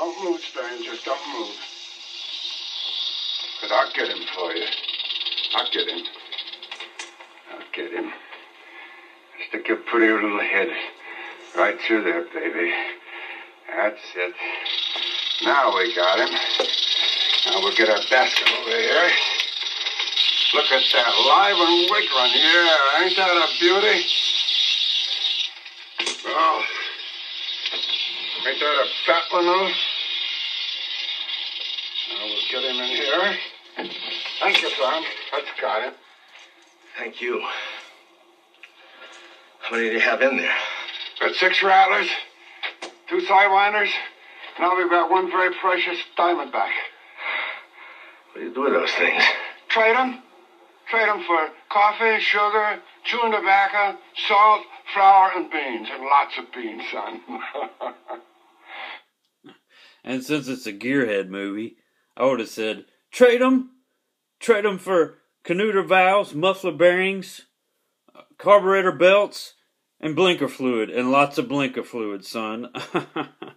Don't move, stranger. Don't move. But I'll get him for you. I'll get him. I'll get him. Stick your pretty little head right through there, baby. That's it. Now we got him. Now we'll get our basket over here. Look at that live and wig run. Yeah, ain't that a beauty? Oh, ain't that a fat one, though? Now we'll get him in here. Thank you, son. That's got him. Thank you. How many do you have in there? Got six rattlers, two sidewinders. Now we've got one very precious diamondback. What do you do with those things? Trade them. Trade them for coffee, sugar, chewing tobacco, salt, flour, and beans. And lots of beans, son. And since it's a Gearhead movie, I would have said trade them, trade them for canuter valves, muffler bearings, carburetor belts, and blinker fluid, and lots of blinker fluid, son.